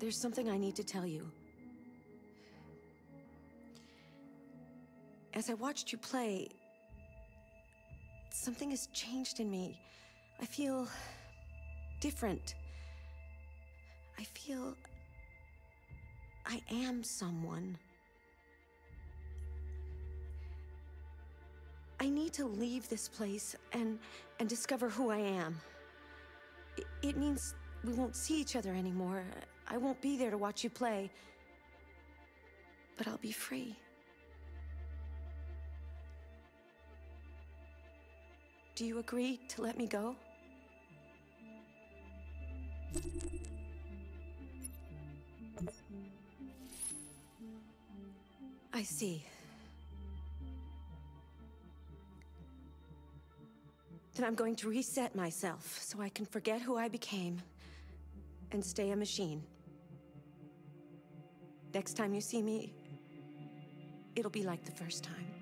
There's something I need to tell you. As I watched you play, something has changed in me. I feel different. I feel I am someone. I need to leave this place and and discover who I am. It, it means we won't see each other anymore. I won't be there to watch you play. But I'll be free. Do you agree to let me go? I see. Then I'm going to reset myself so I can forget who I became and stay a machine. Next time you see me, it'll be like the first time.